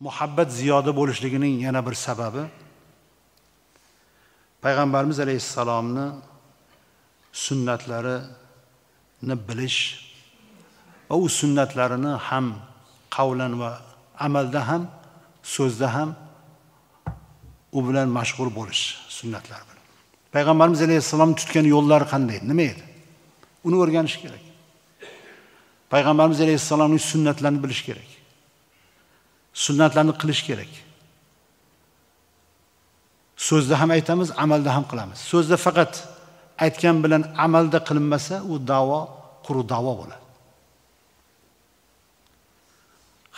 muhabbat ziyoda bo'lishligining yana bir sababi. Payg'ambarimiz alayhissalomni sunnatlarini bilish va u sunnatlarini ham qavlan va amalda ham so'zda ham u bilan mashg'ul bo'lish sunnatlar bilan. Payg'ambarimiz alayhissalom tutgan yo'llari qanday? Nima edi? Uni o'rganish kerak. Payg'ambarimiz alayhissalomning sunnatlarini bilish kerak. Sunnatlarni qilish kerak. So'zda ham aytamiz amalda ham qilamiz. So'zda faqat aytgan bilan amalda qilinmasa u davo quruq davo bo'ladi.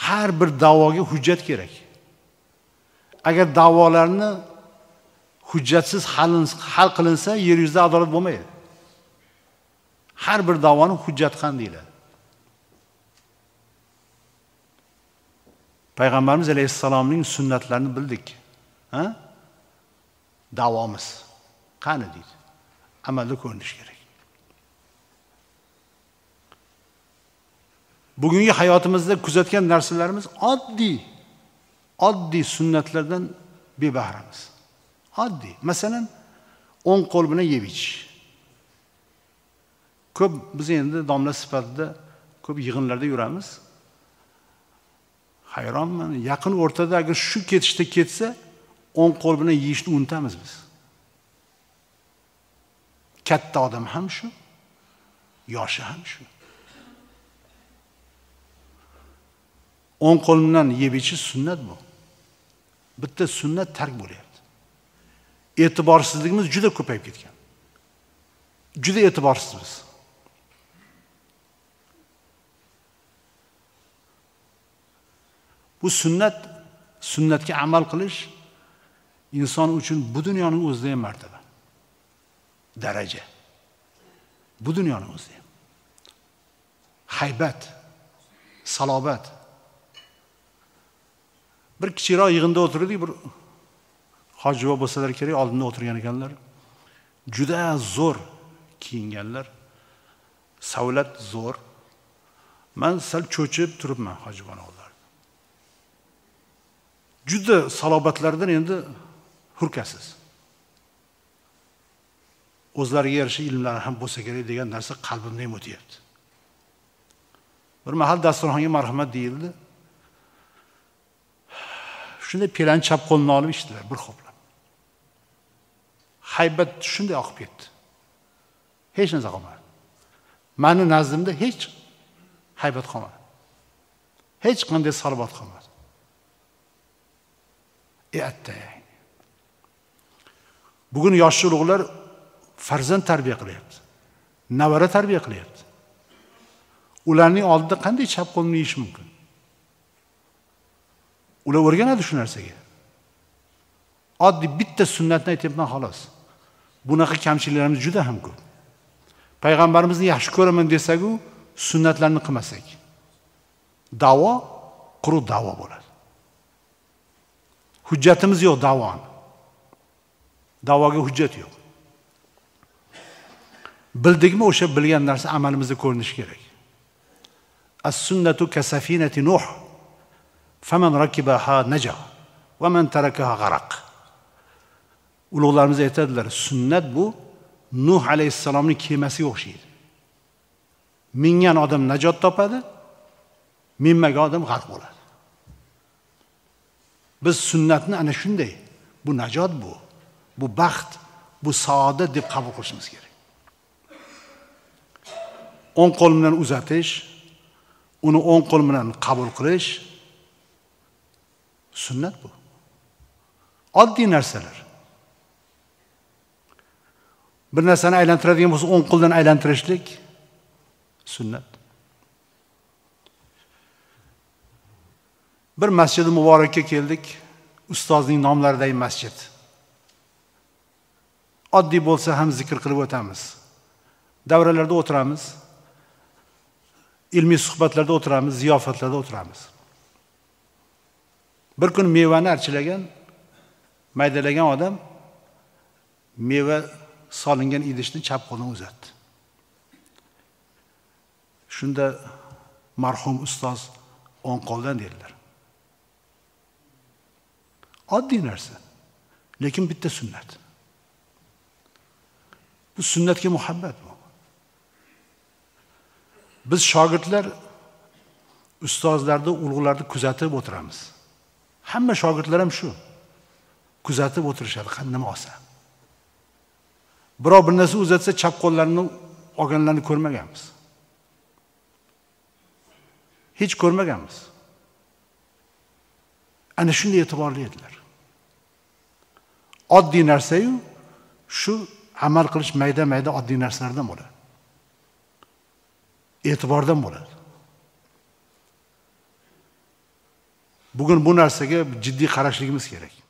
Har bir davoga hujjat kerak. Agar davolarni hujjatsiz hal qilinsa yer yuzida adolat bo'lmaydi. Har bir davoni hujjat qan deyiladi? Payg'ambarimiz alayhissalomning sunnatlarini bildik. Ha? Davomiz. Qani deydi? Amalda ko'rinishi kerak. Bugungi hayotimizda kuzatgan narsalarimiz oddiy oddiy sunnatlardan bebahramiz. Oddiy. Masalan o'ng qo'l bilan yeb ichish. Ko'p biz endi domla sifatida ko'p yig'inlarda yuramiz. Hayronman. Yaqin o'rtada agar shu ketishda ketsa o'ng qo'l bilan yeyishni unutamiz biz. Katta odam ham shu yoshi ham shu. O'ng qo'l bilan yeb ichish sunnat bu. Bitta sunnat tark bo'lyapti. E'tiborsizligimiz juda ko'payib ketgan. Juda e'tiborsizmiz bu sunnat sunnatga amal qilish inson uchun bu dunyoning o'zida ham martaba daraja. Bu dunyoni o'zida ham. Haybat salobat. Bir kichikroq yig'inda o'tirdik bir hoji buva bo'lsalar kerak oldinda o'tirgan ekanlar. Juda zo'r kiyinganlar. Savlat zo'r. Man sal cho'chib turibman hoji buvani juda salobatlardan endi hurkasiz. O'zlariga yarasha ilmlari ham bo'lsa kerak degan narsa qalbimda ham o'tyapti. Bir mahal dasturxonga marhamat deyildi. Shunday pelani chap qo'lini olib ichdilar bir ho'plab. Haybat shunday oqib ketdi. Hech narsa qolmadi. Mani nazdimda hech haybat qolmadi. Hech qanday salobat qolmadi. Bugun yosh ulug'lar farzand tarbiya qilyapti navara tarbiya qilyapti. Ularning oldida qanday chap qo'lni yeyish mumkin? Ular o'rganadi shu narsaga. Oddiy bitta sunnatni aytyapman xolos. Bunaqa kamchiliklarimiz juda ham ko'p. Payg'ambarimizni yaxshi ko'raman desaku sunnatlarni qilmasak. Davo quruq davo bo'ladi. Hujjatimiz yo'q davoni davoga hujjat yo'q. Bildikmi o'sha bilgan narsa amalimizda ko'rinishi kerak. As sunnatu kasafinati nuh. Faman rakibaha naja va man tarakaha g'araq ulug'larimiz aytadilar sunnat bu nuh alayhissalomning kemasiga o'xshaydi. Mingan odam najot topadi minmagan odam g'arq bo'ladi. Biz sunnatni ana shunday. Bu najot bu. Bu baxt bu saodat deb qabul qilishimiz kerak. O'ng qo'l bilan uzatish uni o'ng qo'l bilan qabul qilish sunnat bu. Oddiy narsalar. Bir narsani aylantiradigan bo'lsa o'ng qo'ldan aylantirishlik sunnat. Bir masjidi muborakka keldik. Ustozning nomlaridagi masjid. Oddiy bo'lsa ham zikr qilib o'tamiz. Davralarda o'tiramiz. Ilmiy suhbatlarda o'tiramiz ziyofatlarda o'tiramiz. Bir kun mevani archilagan maydalagan odam meva solingan idishni chap qo'lini uzatdi. Shunda marhum ustoz o'ng qo'ldan dedilar. Oddiy narsa lekin bitta sunnat. Bu sunnatga muhabbat bu. Biz shogirdlar ustozlarni ulug'larni kuzatib o'tiramiz. Hamma shogirdlar ham shu. Kuzatib o'tirishadi nima olsa. Birov bir narsa uzatsa chap qo'llarini olganlarni ko'rmaganmiz. Hech ko'rmaganmiz. Ana shunday e'tiborli edilar. Oddiy narsayu shu amal qilish mayda mayda oddiy narsalardan bo'ladi. E'tibordan bo'ladi. Bugun bu narsaga jiddiy qarashligimiz kerak.